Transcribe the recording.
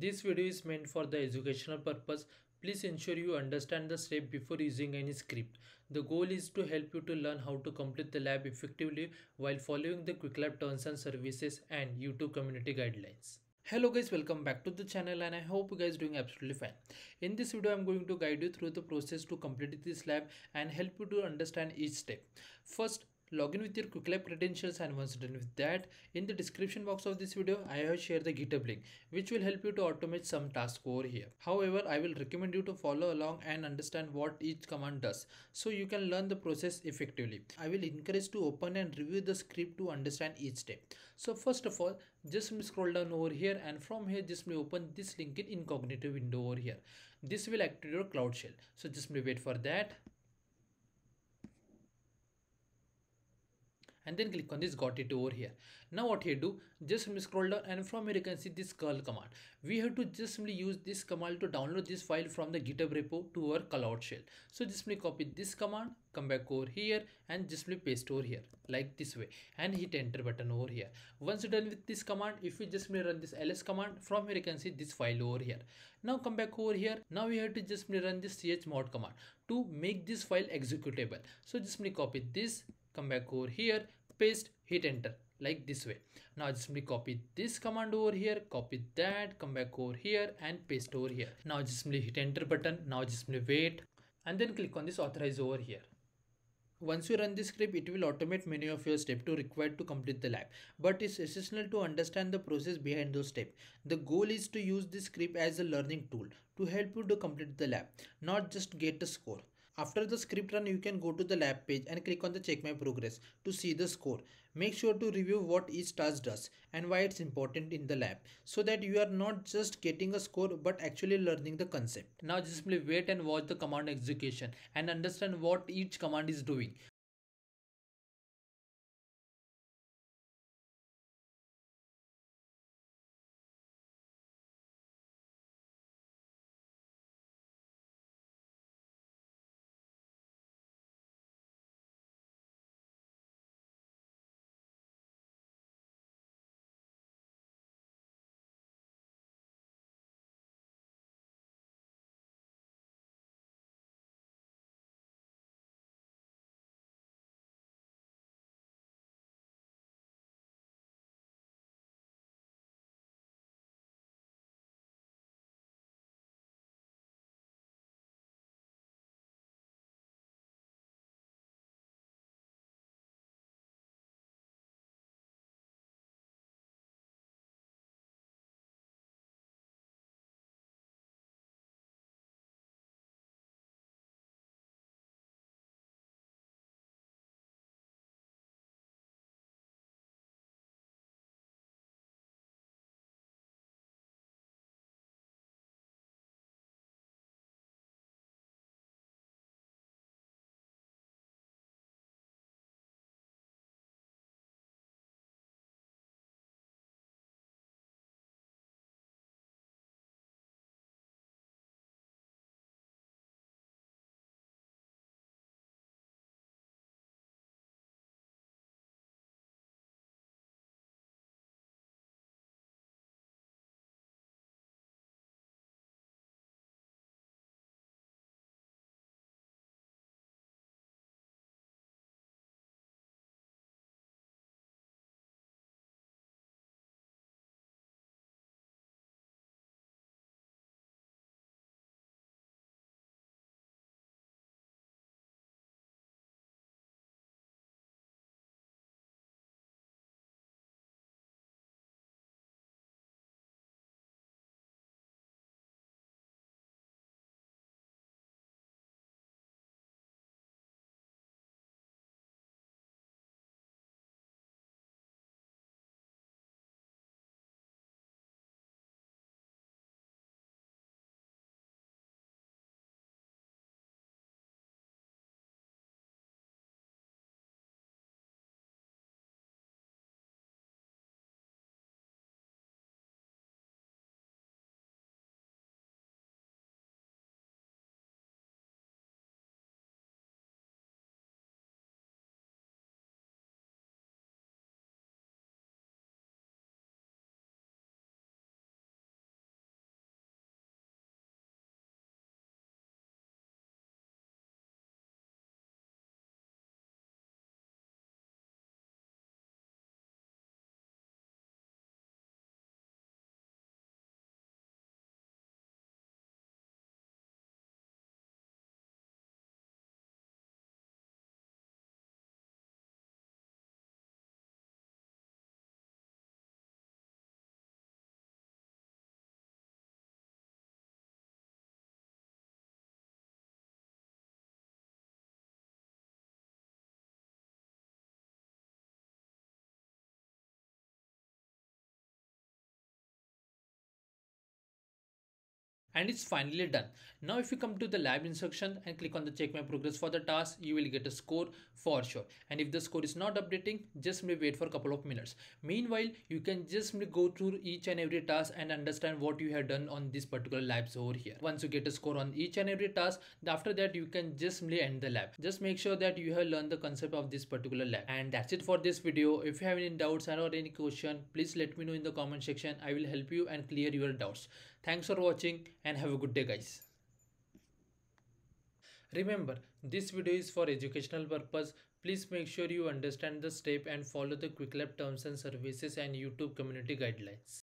This video is meant for the educational purpose. Please ensure you understand the step before using any script. The goal is to help you to learn how to complete the lab effectively while following the QuickLab terms and services and YouTube community guidelines. Hello guys, welcome back to the channel and I hope you guys doing absolutely fine. In this video, I'm going to guide you through the process to complete this lab and help you to understand each step. First, log in with your QuickLab credentials and once done with that, in the description box of this video, I have shared the GitHub link which will help you to automate some tasks over here. However, I will recommend you to follow along and understand what each command does so you can learn the process effectively. I will encourage to open and review the script to understand each step. So first of all, just scroll down over here and from here just me open this link in incognito window over here. This will activate your cloud shell. So just wait for that and then click on this got it over here. Now what you do just simply scroll down and from here you can see this curl command. We have to just simply use this command to download this file from the github repo to our cloud shell. So just simply copy this command come back over here and just simply paste over here like this way. And hit enter button over here. Once you're done with this command if you just run this ls command from here you can see this file over here. Now come back over here. Now we have to just run this chmod command to make this file executable. So just simply copy this come back over here paste hit enter like this way now just simply copy this command over here copy that come back over here and paste over here now just simply hit enter button now just simply wait and then click on this authorize over here once you run this script, it will automate many of your steps to required to complete the lab. But it's essential to understand the process behind those steps. The goal is to use this script as a learning tool to help you to complete the lab, not just get a score. After the script run, you can go to the lab page and click on the check my progress to see the score. Make sure to review what each task does and why it's important in the lab so that you are not just getting a score but actually learning the concept. Now just simply wait and watch the command execution and understand what each command is doing. And it's finally done. Now if you come to the lab instruction and click on the check my progress for the task, you will get a score for sure. And if the score is not updating, just wait for a couple of minutes. Meanwhile, you can just go through each and every task and understand what you have done on this particular labs over here. Once you get a score on each and every task, after that you can just end the lab. Just make sure that you have learned the concept of this particular lab. And that's it for this video. If you have any doubts or any question, please let me know in the comment section. I will help you and clear your doubts. Thanks for watching and have a good day guys. Remember, this video is for educational purpose. Please make sure you understand the step and follow the Quick Lab terms and services and YouTube community guidelines.